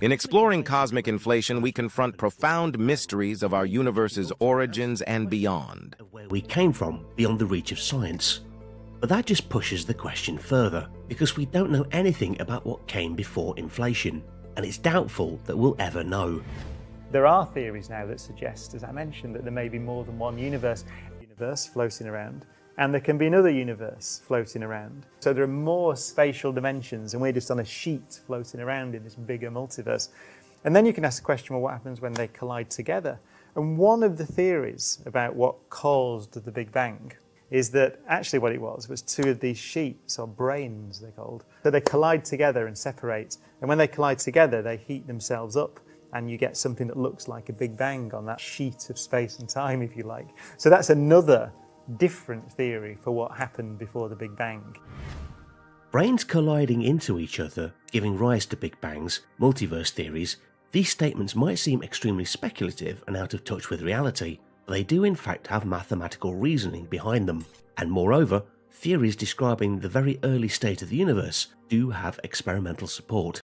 In exploring cosmic inflation, we confront profound mysteries of our universe's origins and beyond. Where we came from, beyond the reach of science. But that just pushes the question further, because we don't know anything about what came before inflation, and it's doubtful that we'll ever know. There are theories now that suggest, as I mentioned, that there may be more than one universe, universe floating around, and there can be another universe floating around. So there are more spatial dimensions, and we're just on a sheet floating around in this bigger multiverse. And then you can ask the question, well, what happens when they collide together? And one of the theories about what caused the Big Bang is that actually what it was was two of these sheets, or branes they're called. So they collide together and separate. And when they collide together, they heat themselves up and you get something that looks like a Big Bang on that sheet of space and time, if you like. So that's another different theory for what happened before the Big Bang. Branes colliding into each other, giving rise to Big Bangs, multiverse theories, these statements might seem extremely speculative and out of touch with reality, but they do in fact have mathematical reasoning behind them. And moreover, theories describing the very early state of the universe do have experimental support.